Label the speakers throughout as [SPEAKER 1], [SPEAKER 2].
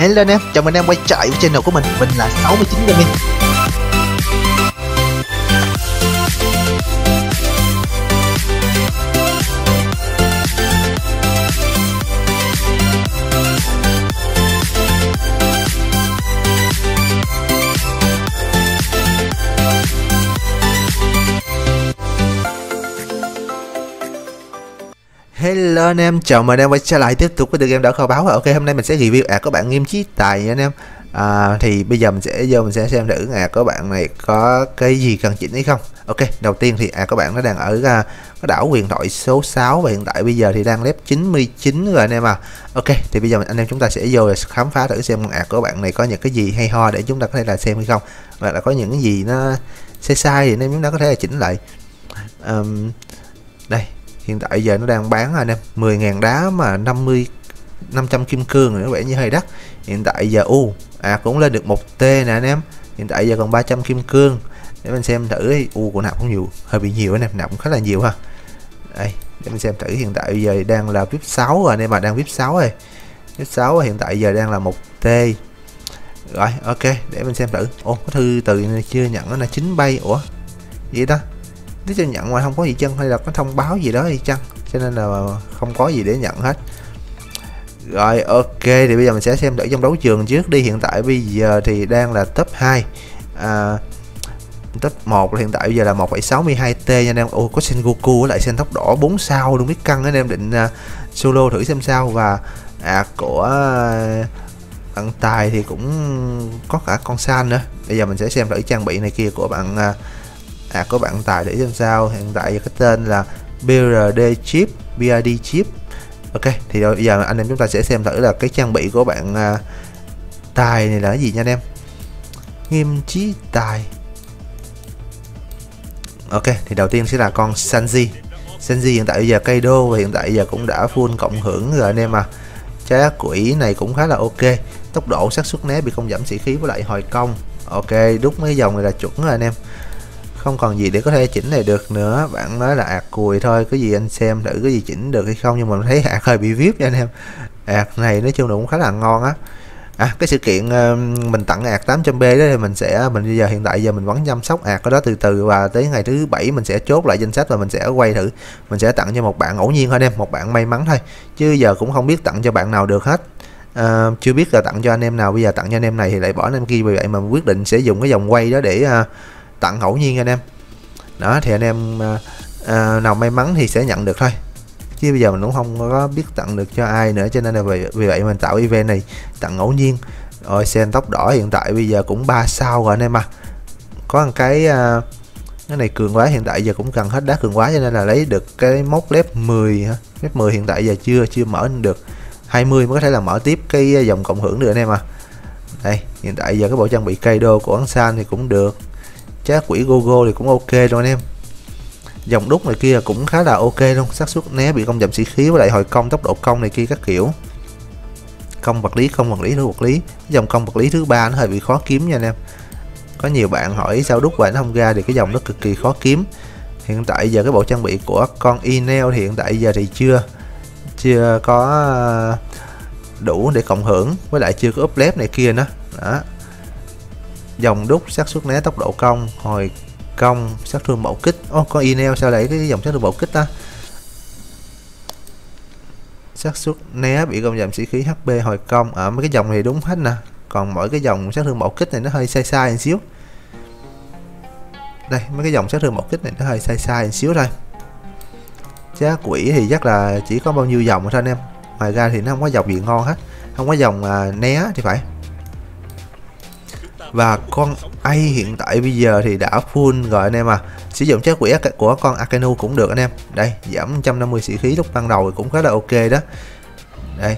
[SPEAKER 1] Hello anh em, chào mừng anh em quay trở lại với channel của mình. Mình là 69 Gaming. Hello anh em, chào mừng anh em quay trở lại tiếp tục với tựa game đỡ kho báo Ok hôm nay mình sẽ review à các bạn nghiêm trí tài nha anh em. À, Thì bây giờ mình sẽ vô mình sẽ xem thử à các bạn này có cái gì cần chỉnh hay không. Ok đầu tiên thì à các bạn nó đang ở à, cái đảo quyền thoại số 6 Và hiện tại bây giờ thì đang lép 99 rồi anh em à. Ok thì bây giờ anh em chúng ta sẽ vô khám phá thử xem à của bạn này có những cái gì hay ho để chúng ta có thể là xem hay không. Và là có những cái gì nó sai sai thì anh em chúng ta có thể là chỉnh lại. Um, hiện tại giờ nó đang bán anh em 10.000 đá mà 50 500 kim cương nó vẻ như hơi đắt. Hiện tại giờ, u à cũng lên được một t nè anh em. Hiện tại giờ còn 300 kim cương. Để mình xem thử, u của nạp cũng nhiều, hơi bị nhiều anh em, nạp cũng khá là nhiều ha. Đây, để mình xem thử, hiện tại giờ đang là vip 6 rồi, anh em mà đang vip 6 rồi. Vip 6 hiện tại giờ đang là một t. Rồi, ok, để mình xem thử. Ô, có thư từ chưa nhận nó là chín bay, ủa gì đó nếu cho nhận mà không có gì chân hay là có thông báo gì đó gì chăng? Cho nên là không có gì để nhận hết. Rồi ok thì bây giờ mình sẽ xem đội trong đấu trường trước đi. Hiện tại bây giờ thì đang là top 2 à, top 1 hiện tại bây giờ là 1,62 t nha anh em. Ô có Sengoku với lại sen tốc đỏ 4 sao luôn biết căng anh em. Định uh, solo thử xem sao. Và à, của uh, bạn tài thì cũng có cả con san nữa. Bây giờ mình sẽ xem thử trang bị này kia của bạn uh, à có bạn tài để xem sao. Hiện tại cái tên là BRD chip BRD chip. Ok thì bây giờ anh em chúng ta sẽ xem thử là cái trang bị của bạn uh, tài này là cái gì nha anh em. Nghiêm trí tài. Ok thì đầu tiên sẽ là con Sanji. Sanji hiện tại bây giờ cây đô và hiện tại giờ cũng đã full cộng hưởng rồi anh em à. Trái quỷ này cũng khá là ok. Tốc độ xác suất né bị không giảm sĩ khí với lại hồi công. Ok đúc mấy dòng này là chuẩn rồi anh em không còn gì để có thể chỉnh này được nữa. Bạn nói là ạt cùi thôi cái gì anh xem thử cái gì chỉnh được hay không nhưng mà mình thấy ạt hơi bị vip nha anh em. Ạt này nói chung là cũng khá là ngon á. À cái sự kiện ờ, mình tặng ạt 800 b đó thì mình sẽ mình bây giờ hiện tại giờ mình vẫn chăm sóc ạt cái đó từ từ và tới ngày thứ bảy mình sẽ chốt lại danh sách và mình sẽ quay thử. Mình sẽ tặng cho một bạn ngẫu nhiên thôi anh em một bạn may mắn thôi. Chứ giờ cũng không biết tặng cho bạn nào được hết. À, chưa biết là tặng cho anh em nào. Bây giờ tặng cho anh em này thì lại bỏ anh em kia vì vậy mà quyết định sẽ dùng cái dòng quay đó để à, tặng ngẫu nhiên anh em. Đó thì anh em à, à, nào may mắn thì sẽ nhận được thôi. Chứ bây giờ mình cũng không có biết tặng được cho ai nữa cho nên là vì, vì vậy mình tạo event này tặng ngẫu nhiên. Rồi sen tóc đỏ hiện tại bây giờ cũng 3 sao rồi anh em à. Có một cái à, cái này cường quá hiện tại giờ cũng cần hết đá cường quá cho nên là lấy được cái mốc lép 10 ha lép 10 hiện tại giờ chưa chưa mở được. 20 mới có thể là mở tiếp cái dòng cộng hưởng được anh em à. Đây hiện tại giờ cái bộ trang bị cây đô của anh San thì cũng được trá quỷ gogo thì cũng ok rồi anh em. Dòng đúc này kia cũng khá là ok luôn. Xác suất né bị công giảm sĩ khí với lại hồi công, tốc độ công này kia các kiểu. Công vật lý không vật lý thứ vật lý. Dòng công vật lý thứ ba nó hơi bị khó kiếm nha anh em. Có nhiều bạn hỏi sao đúc và nó không ra thì cái dòng nó cực kỳ khó kiếm. Hiện tại giờ cái bộ trang bị của con email thì hiện tại giờ thì chưa chưa có ờ, đủ để cộng hưởng với lại chưa có up lép này kia nữa. Đó dòng đúc xác suất né tốc độ công hồi công sát thương bạo kích. Ô oh, có email sao lại cái dòng sát thương bạo kích ta? Xác suất né bị công giảm sĩ khí hp hồi công ở mấy cái dòng này đúng hết nè. Còn mỗi cái dòng sát thương bạo kích này nó hơi sai sai một xíu. Đây mấy cái dòng sát thương bạo kích này nó hơi sai sai một xíu thôi. Giá quỷ thì chắc là chỉ có bao nhiêu dòng thôi anh em. Ngoài ra thì nó không có dòng gì ngon hết. Không có dòng à, né thì phải và con A hiện tại bây giờ thì đã full rồi anh em à. Sử dụng trái quỷ của con Akenu cũng được anh em. Đây giảm 150 sĩ khí lúc ban đầu thì cũng khá là ok đó. Đây.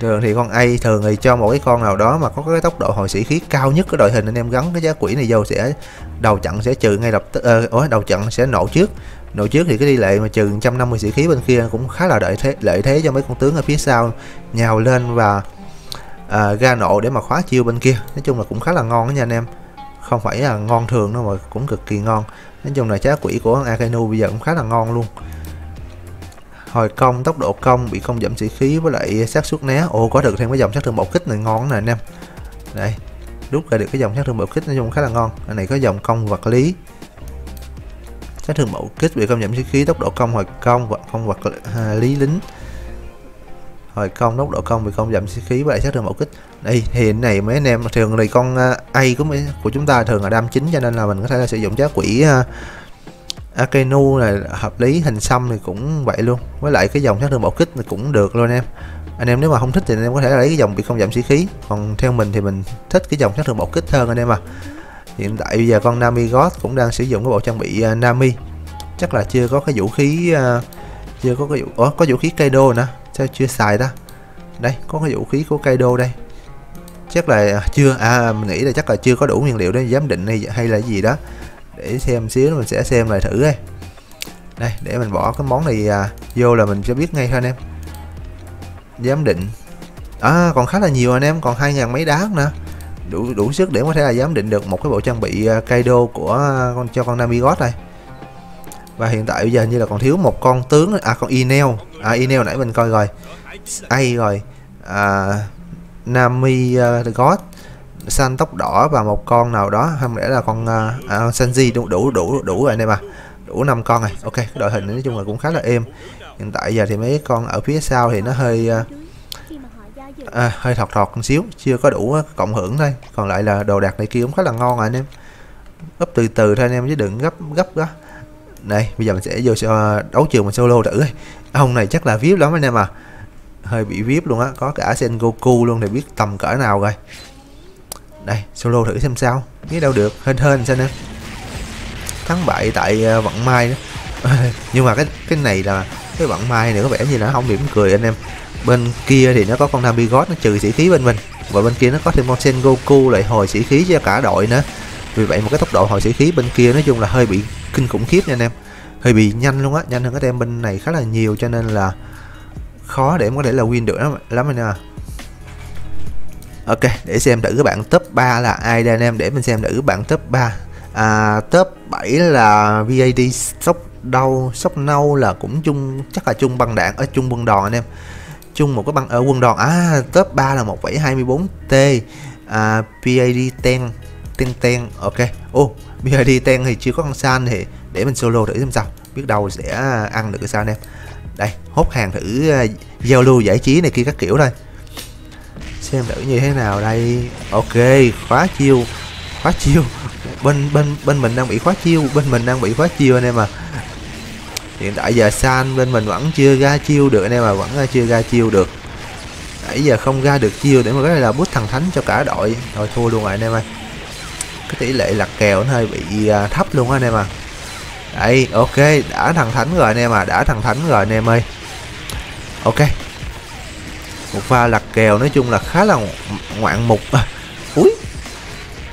[SPEAKER 1] Thường thì con A thường thì cho một cái con nào đó mà có cái tốc độ hồi sĩ khí cao nhất cái đội hình anh em gắn cái giá quỷ này vô sẽ đầu trận sẽ trừ ngay lập tức uh, đầu trận sẽ nổ trước. Nổ trước thì cái đi lệ mà trừ 150 sĩ khí bên kia cũng khá là lợi thế lợi thế cho mấy con tướng ở phía sau nhào lên và à, ga nộ để mà khóa chiêu bên kia. Nói chung là cũng khá là ngon đó nha anh em. Không phải là ngon thường đâu mà cũng cực kỳ ngon. Nói chung là trái quỷ của Akainu bây giờ cũng khá là ngon luôn. Hồi công tốc độ công bị công giảm sĩ khí với lại xác suất né. Ồ có được thêm cái dòng sát thương bạo kích này ngon nè anh em. Đây rút ra được cái dòng sát thương bạo kích nói chung khá là ngon. Cái này có dòng công vật lý. Sát thương bạo kích bị công giảm sĩ khí tốc độ công hồi công vật công vật à, lý lính hồi công tốc độ công vì công giảm sĩ khí và lại sát thương bạo kích. Đây thì này mấy anh em thường thì con uh, A của mấy, của chúng ta thường là đam chính cho nên là mình có thể là sử dụng giá quỷ uh, Akenu là hợp lý hình xăm thì cũng vậy luôn. Với lại cái dòng sát thương bạo kích thì cũng được luôn em. Anh em nếu mà không thích thì anh em có thể lấy cái dòng bị không giảm sĩ khí. Còn theo mình thì mình thích cái dòng sát thương bạo kích hơn anh em à. Hiện tại bây giờ con Nami God cũng đang sử dụng cái bộ trang bị uh, Nami. Chắc là chưa có cái vũ khí uh, chưa có cái vũ Ủa, có vũ khí Kaido nữa sao chưa xài ta? Đây có cái vũ khí của Kaido đây. Chắc là à, chưa à mình nghĩ là chắc là chưa có đủ nguyên liệu để giám định hay hay là gì đó. Để xem xíu mình sẽ xem lại thử đây. Đây để mình bỏ cái món này à, vô là mình sẽ biết ngay thôi anh em. Giám định. À còn khá là nhiều anh em còn hai ngàn mấy đá nữa. Đủ đủ sức để có thể là giám định được một cái bộ trang bị cây Kaido của à, con cho con Namigot này và hiện tại bây giờ như là còn thiếu một con tướng à con Inel à Inel nãy mình coi rồi. Ai rồi? À, Nami uh, God. Xanh tóc đỏ và một con nào đó. Không lẽ là con uh, à, à Sanji đủ đủ đủ đủ rồi anh em à? Đủ năm con này ok đội hình nói chung là cũng khá là êm. Hiện tại giờ thì mấy con ở phía sau thì nó hơi uh, à, hơi thọt thọt một xíu. Chưa có đủ cộng hưởng thôi. Còn lại là đồ đạc này kia cũng khá là ngon à anh em. Gấp từ từ thôi anh em chứ đừng gấp gấp đó đây bây giờ mình sẽ vô ờ, đấu trường mình solo thử à, ông này chắc là vip lắm anh em à. Hơi bị vip luôn á có cả Sen Goku luôn thì biết tầm cỡ nào rồi. Đây solo thử xem sao. Biết đâu được hên hên sao nữa. Thắng bại tại uh, vận mai đó. Nhưng mà cái cái này là cái vận mai này có vẻ như là không điểm cười anh em. Bên kia thì nó có con Nami God nó trừ sĩ khí bên mình. Và bên kia nó có thêm con Sen Goku lại hồi sĩ khí cho cả đội nữa. Vì vậy một cái tốc độ hồi sĩ khí bên kia nói chung là hơi bị kinh khủng khiếp nha anh em hơi bị nhanh luôn á nhanh hơn cái tem bên này khá là nhiều cho nên là khó để em có thể là win được lắm, lắm anh em à Ok, để xem thử các bạn top 3 là ai đây anh em để mình xem thử bạn top 3. À, top 7 là VAD sốc đau sốc nâu là cũng chung chắc là chung băng đạn ở à, chung quân đòn anh em. Chung một cái băng ở quân đòn. À, top 3 là 1,24T. À, PAD ten ten ten ok. Ô, oh, BID ten thì chưa có con san thì để mình solo thử xem sao. Biết đâu sẽ ăn được cái sao anh em. Đây, hốt hàng thử ờ, giao lưu giải trí này kia các kiểu thôi. Xem thử như thế nào đây. Ok khóa chiêu khóa chiêu. Bên bên bên mình đang bị khóa chiêu bên mình đang bị khóa chiêu anh em à. Hiện tại giờ san bên mình vẫn chưa ra chiêu được anh em à vẫn ờ, chưa ra chiêu được. Nãy giờ không ra được chiêu để mà cái này là bút thằng thánh cho cả đội. Rồi thua luôn rồi anh em ơi cái tỷ lệ lật kèo nó hơi bị à, thấp luôn anh em à. Đây ok đã thằng thánh rồi anh em à đã thằng thánh rồi anh em ơi. Ok. Một pha lật kèo nói chung là khá là ngoạn mục. À, úi.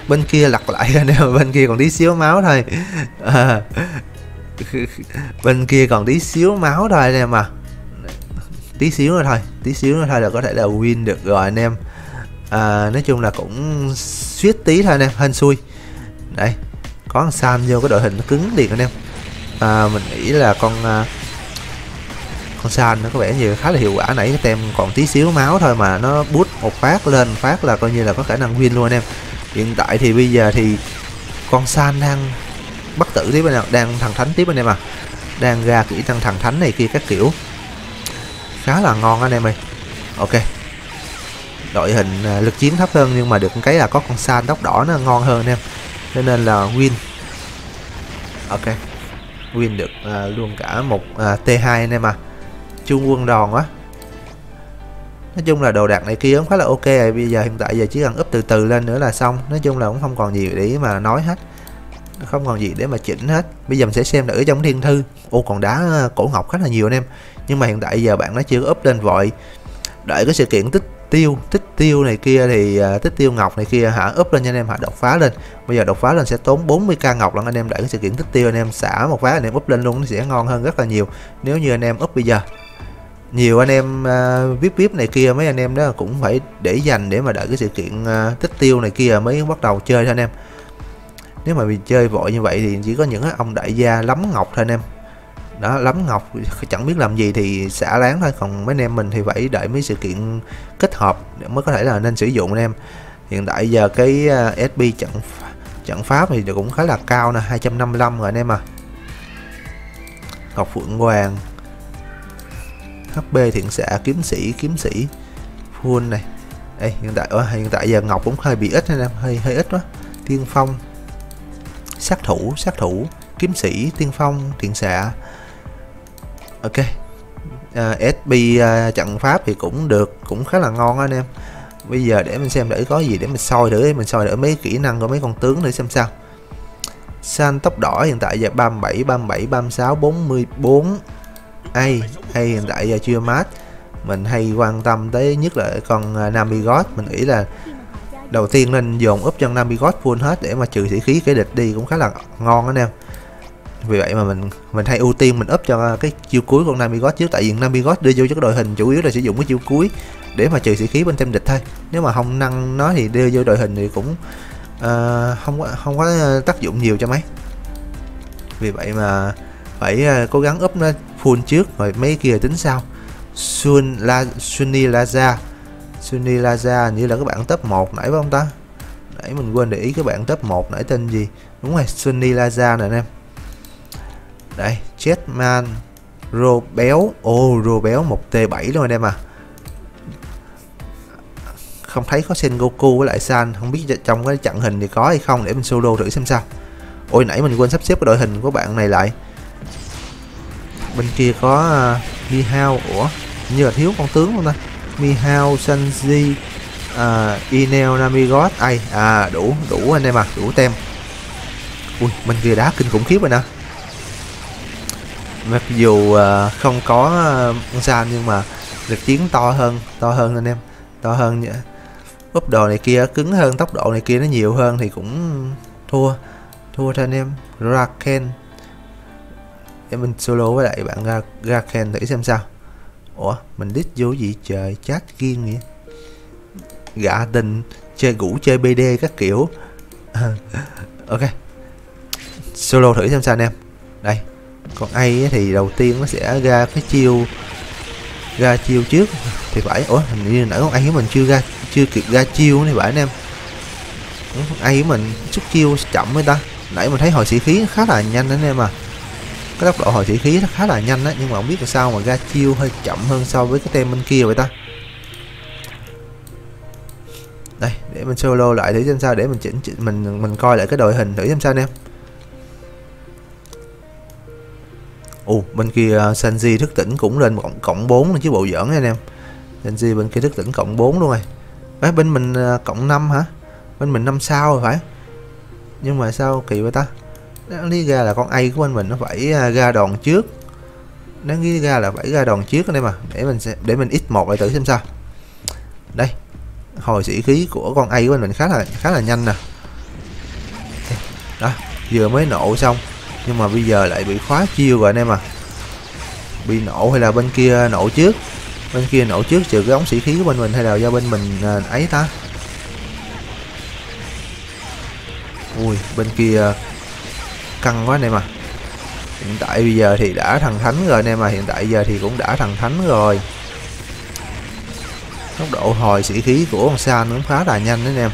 [SPEAKER 1] Bên kia lật lại anh em bên kia còn tí xíu máu thôi. À, bên kia còn tí xíu máu thôi anh em à. Tí xíu nữa thôi tí xíu nữa thôi là có thể là win được rồi anh em. À, nói chung là cũng suýt tí thôi anh em hên xui đây có san vô cái đội hình nó cứng liền anh em. À, mình nghĩ là con uh, con san nó có vẻ như khá là hiệu quả nãy cái tem còn tí xíu máu thôi mà nó bút một phát lên phát là coi như là có khả năng win luôn anh em. Hiện tại thì bây giờ thì con san đang bất tử tiếp anh em đang thằng thánh tiếp anh em à đang ra kỹ năng thằng thánh này kia các kiểu. Khá là ngon anh em ơi. Ok. Đội hình à, lực chiến thấp hơn nhưng mà được cái là có con san tóc đỏ nó ngon hơn anh em cho nên là win. Ok. Win được uh, luôn cả một à, uh, T2 anh em à chung quân đòn á. Nói chung là đồ đạc này kia cũng khá là ok rồi bây giờ hiện tại giờ chỉ cần up từ từ lên nữa là xong. Nói chung là cũng không còn gì để mà nói hết. Không còn gì để mà chỉnh hết. Bây giờ mình sẽ xem ở trong thiên thư. Ô còn đá cổ ngọc khá là nhiều anh em. Nhưng mà hiện tại giờ bạn nó chưa up lên vội. Đợi cái sự kiện tích tiêu tích tiêu này kia thì uh, tích tiêu ngọc này kia hả? Úp lên nha anh em hả? Đột phá lên. Bây giờ đột phá lên sẽ tốn 40k ngọc lắm anh em đợi cái sự kiện tích tiêu anh em xả một phát anh em úp lên luôn nó sẽ ngon hơn rất là nhiều. Nếu như anh em úp bây giờ nhiều anh em uh, vip vip này kia mấy anh em đó cũng phải để dành để mà đợi cái sự kiện uh, tích tiêu này kia mới bắt đầu chơi thôi anh em. Nếu mà mình chơi vội như vậy thì chỉ có những ông đại gia lắm ngọc thôi anh em đó lắm ngọc chẳng biết làm gì thì xả láng thôi. Còn mấy anh em mình thì phải đợi mấy sự kiện kết hợp để mới có thể là nên sử dụng anh em. Hiện tại giờ cái SB trận trận pháp thì cũng khá là cao nè 255 rồi anh em à. Ngọc Phượng Hoàng HP thiện xạ kiếm sĩ kiếm sĩ full này. Ê, hiện tại ở hiện tại giờ ngọc cũng hơi bị ít anh em hơi hơi ít quá. Tiên phong sát thủ sát thủ kiếm sĩ tiên phong thiện xạ ok. À, SB à, trận pháp thì cũng được cũng khá là ngon anh em. Bây giờ để mình xem để có gì để mình soi thử mình soi thử mấy kỹ năng của mấy con tướng để xem sao. San tóc đỏ hiện tại giờ 37 37 36 44 ai hay hiện tại giờ chưa mát. Mình hay quan tâm tới nhất là con à, Namigot mình nghĩ là đầu tiên nên dồn úp chân Namigot full hết để mà trừ sĩ khí cái địch đi cũng khá là ngon anh em vì vậy mà mình mình hay ưu tiên mình úp cho cái chiêu cuối con Namigot trước tại vì Namigot đưa vô cho cái đội hình chủ yếu là sử dụng cái chiêu cuối để mà trừ sĩ khí bên tem địch thôi. Nếu mà không năng nó thì đưa vô đội hình thì cũng uh, không có không có tác dụng nhiều cho mấy. Vì vậy mà phải uh, cố gắng úp nó full trước rồi mấy kia tính sau. Sun La Sunny Laza Sunny Laza như là các bạn top 1 nãy phải không ta? Nãy mình quên để ý các bạn top 1 nãy tên gì. Đúng rồi Sunny Laza nè anh em đây Jetman Rô béo ô oh, rô béo 1T7 luôn anh em à. Không thấy có Sengoku với lại San không biết trong cái trận hình thì có hay không để mình solo thử xem sao. Ôi nãy mình quên sắp xếp cái đội hình của bạn này lại. Bên kia có uh, Mihao. Ủa như là thiếu con tướng không ta. Mihao Sanji à, uh, Inel Namigot ai à đủ đủ anh em à đủ tem. Ui bên kia đá kinh khủng khiếp rồi nè mặc dù uh, không có à, uh, San nhưng mà lực chiến to hơn to hơn anh em to hơn nhỉ. Úp đồ này kia cứng hơn tốc độ này kia nó nhiều hơn thì cũng thua thua cho anh em. Raken. Để mình solo với lại bạn ra Raken thử xem sao. Ủa mình đít vô gì trời chat kiên vậy? Gạ tình chơi gũ chơi bd các kiểu. Ok. Solo thử xem sao anh em. Đây còn ai thì đầu tiên nó sẽ ra cái chiêu ra chiêu trước. Thì phải ủa hình như nãy con ai của mình chưa ra chưa kịp ra chiêu này phải anh em. Con ai của mình xuất chiêu chậm với ta? Nãy mình thấy hồi sĩ khí khá là nhanh anh em à. Cái tốc độ hồi sĩ khí nó khá là nhanh á nhưng mà không biết là sao mà ra chiêu hơi chậm hơn so với cái tem bên kia vậy ta. Đây để mình solo lại thử xem sao để mình chỉnh, chỉnh mình mình coi lại cái đội hình thử xem sao anh em. Ồ bên kia à, Sanji thức tỉnh cũng lên cộng cộng 4 chứ bộ giỡn anh em. Sanji bên kia thức tỉnh cộng 4 luôn rồi. Đấy, bên mình à, cộng 5 hả? Bên mình năm sao rồi phải? Nhưng mà sao kỳ vậy ta? Đáng lý ra là con A của bên mình nó phải à, ra đòn trước. Đáng lý ra là phải ra đòn trước đây mà để mình sẽ để mình X một lại thử xem sao. Đây hồi sĩ khí của con A của bên mình khá là khá là nhanh nè. Đó vừa mới nổ xong nhưng mà bây giờ lại bị khóa chiêu rồi anh em à. Bị nổ hay là bên kia nổ trước? Bên kia nổ trước trừ cái ống sĩ khí của bên mình hay là do bên mình à, ấy ta? Ui, bên kia căng quá anh em à. Hiện tại bây giờ thì đã thằng thánh rồi anh em à. Hiện tại giờ thì cũng đã thằng thánh rồi. Tốc độ hồi sĩ khí của con san cũng khá là nhanh đấy anh em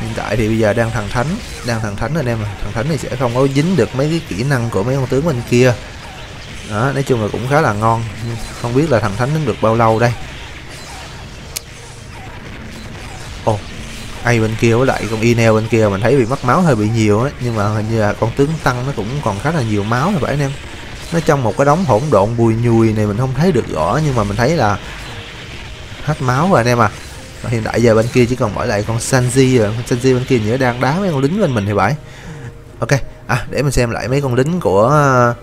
[SPEAKER 1] hiện tại thì bây giờ đang thằng thánh, đang thằng thánh anh em à thằng thánh thì sẽ không có dính được mấy cái kỹ năng của mấy con tướng bên kia. Đó, nói chung là cũng khá là ngon. Không biết là thằng thánh đứng được bao lâu đây. Ồ, ai bên kia với lại con Inel bên kia mình thấy bị mất máu hơi bị nhiều á nhưng mà hình như là con tướng tăng nó cũng còn khá là nhiều máu phải anh em. Nó trong một cái đống hỗn độn bùi nhùi này mình không thấy được rõ. Nhưng mà mình thấy là hết máu rồi anh em à hiện tại giờ bên kia chỉ còn bỏ lại con Sanji rồi. Con Sanji bên kia nhớ đang đá mấy con lính bên mình thì phải. Ok à để mình xem lại mấy con lính của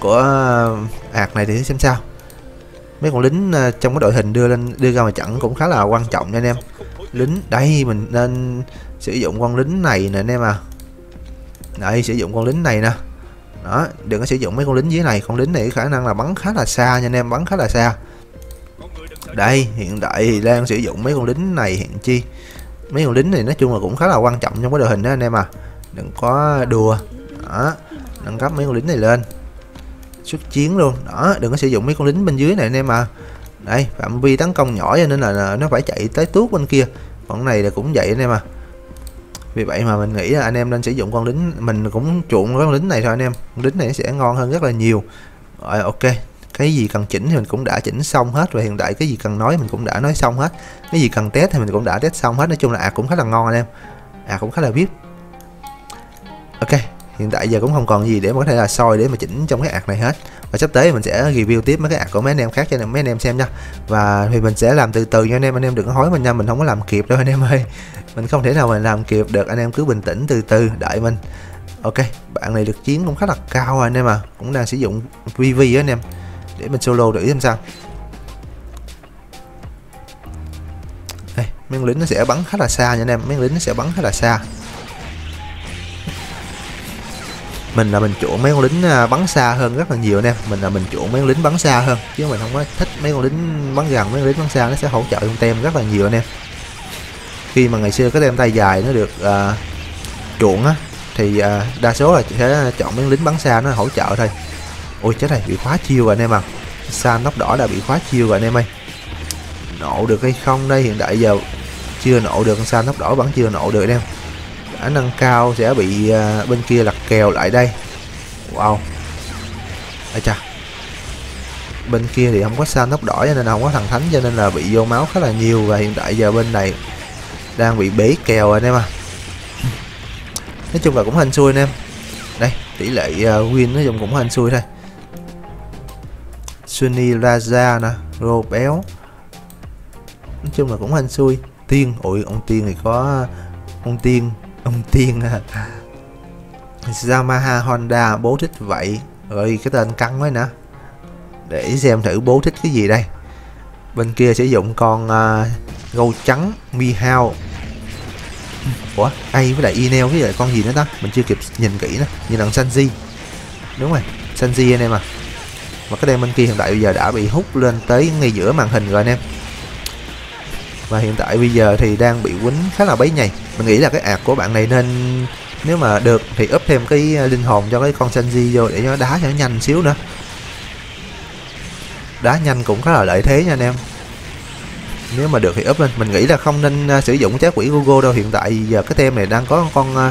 [SPEAKER 1] của à, ạc này thì xem sao. Mấy con lính à, trong cái đội hình đưa lên, đưa ra mà trận cũng khá là quan trọng nha anh em. Lính, đây, mình nên sử dụng con lính này nè anh em à. Đây, sử dụng con lính này nè. Đó, đừng có sử dụng mấy con lính dưới này. Con lính này khả năng là bắn khá là xa nha anh em, bắn khá là xa đây, hiện tại thì đang sử dụng mấy con lính này hiện chi? Mấy con lính này nói chung là cũng khá là quan trọng trong cái đội hình đó anh em à. Đừng có đùa. Đó, nâng cấp mấy con lính này lên. Xuất chiến luôn. Đó, đừng có sử dụng mấy con lính bên dưới này anh em à. Đây, phạm vi tấn công nhỏ cho nên là nó phải chạy tới tuốt bên kia. Còn này là cũng vậy anh em à. Vì vậy mà mình nghĩ là anh em nên sử dụng con lính, mình cũng chuộng con lính này thôi anh em. Con lính này sẽ ngon hơn rất là nhiều. Rồi, ok cái gì cần chỉnh thì mình cũng đã chỉnh xong hết rồi, hiện tại cái gì cần nói mình cũng đã nói xong hết. Cái gì cần test thì mình cũng đã test xong hết. Nói chung là à cũng khá là ngon anh em. À cũng khá là vip ok, hiện tại giờ cũng không còn gì để mà có thể là soi để mà chỉnh trong cái ạc này hết. Và sắp tới mình sẽ review tiếp mấy cái ạc của mấy anh em khác cho mấy anh em xem nha. Và thì mình sẽ làm từ từ nha anh em. Anh em đừng có hối mình nha, mình không có làm kịp đâu anh em ơi. Mình không thể nào mình làm kịp được. Anh em cứ bình tĩnh từ từ, đợi mình. Ok, bạn này được chiến cũng khá là cao anh em à. Cũng đang sử dụng vv á anh em để mình solo để xem sao. Đây mấy lính nó sẽ bắn khá là xa nha anh em. Mấy lính nó sẽ bắn khá là xa. Mình là mình chuộng mấy con lính à, bắn xa hơn rất là nhiều anh em. Mình là mình chuộng mấy con lính bắn xa hơn chứ mình không có thích mấy con lính bắn gần mấy con lính bắn xa nó sẽ hỗ trợ trong tem rất là nhiều anh em. Khi mà ngày xưa cái tem tay dài nó được uh, chuộng á thì uh, đa số là sẽ chọn mấy lính bắn xa nó hỗ trợ thôi ôi chết này bị khóa chiêu rồi anh em à xa nóc đỏ đã bị khóa chiêu rồi anh em ơi? Nộ được hay không đây? Hiện tại giờ chưa nộ được xa nóc đỏ vẫn chưa nộ được anh em? Khả năng cao sẽ bị uh, bên kia lật kèo lại đây. Wow. Ai chà. Bên kia thì không có sao nóc đỏ cho nên không có thằng thánh cho nên là bị vô máu khá là nhiều và hiện tại giờ bên này đang bị bế kèo anh em à nói chung là cũng hên xui anh em. Đây tỷ lệ uh, win nói chung cũng hên xui thôi. Sunny Raja nè rô béo nói chung là cũng hên xui. Tiên ôi ông tiên thì có ông tiên ông tiên à. Yamaha Honda bố thích vậy. Rồi cái tên căng mới nè. Để xem thử bố thích cái gì đây. Bên kia sử dụng con uh, gâu trắng Mihao. Ủa ai với lại Inel với lại con gì nữa ta? Mình chưa kịp nhìn kỹ nữa nhìn thằng Sanji. Đúng rồi Sanji anh em à và cái đem bên kia hiện tại bây giờ đã bị hút lên tới ngay giữa màn hình rồi anh em. Và hiện tại bây giờ thì đang bị quýnh khá là bấy nhầy. Mình nghĩ là cái ạc của bạn này nên nếu mà được thì up thêm cái ờ, linh hồn cho cái con Sanji vô để nó đá cho nó nhanh xíu nữa. Đá nhanh cũng khá là lợi thế nha anh em. Nếu mà được thì up lên. Mình nghĩ là không nên ờ, sử dụng trái quỷ Google đâu. Hiện tại giờ cái tem này đang có con ờ,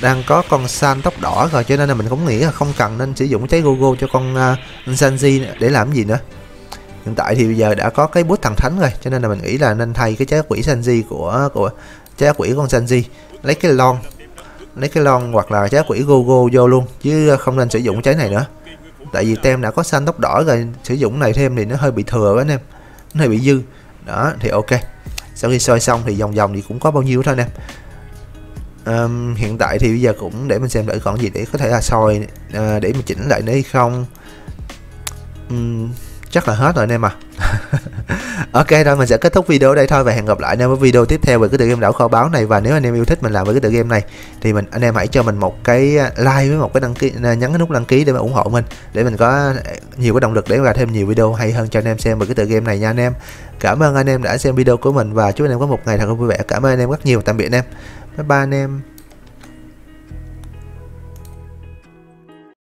[SPEAKER 1] đang có con san tóc đỏ rồi cho nên là mình cũng nghĩ là không cần nên sử dụng trái Google cho con à, uh, Sanji để làm gì nữa. Hiện tại thì bây giờ đã có cái bút thần thánh rồi cho nên là mình nghĩ là nên thay cái trái quỷ Sanji của của trái quỷ con Sanji lấy cái lon lấy cái lon hoặc là trái quỷ Gogo vô luôn chứ không nên sử dụng trái này nữa. Tại vì tem đã có xanh tóc đỏ rồi sử dụng này thêm thì nó hơi bị thừa quá anh em nó hơi bị dư. Đó thì ok. Sau khi soi xong thì vòng vòng thì cũng có bao nhiêu thôi anh em um, hiện tại thì bây giờ cũng để mình xem lại còn gì để có thể là soi uh, để mình chỉnh lại đấy không. Um, chắc là hết rồi anh em à. Ok rồi mình sẽ kết thúc video ở đây thôi và hẹn gặp lại anh em ở video tiếp theo về cái tựa game đảo kho báo này. Và nếu anh em yêu thích mình làm với cái tựa game này thì mình anh em hãy cho mình một cái ờ, like với một cái đăng ký ờ, nhấn cái nút đăng ký để mà ủng hộ mình để mình có nhiều cái động lực để ra thêm nhiều video hay hơn cho anh em xem về cái tựa game này nha anh em. Cảm ơn anh em đã xem video của mình và chúc anh em có một ngày thật vui vẻ. Cảm ơn anh em rất nhiều. Tạm biệt anh em bye anh em.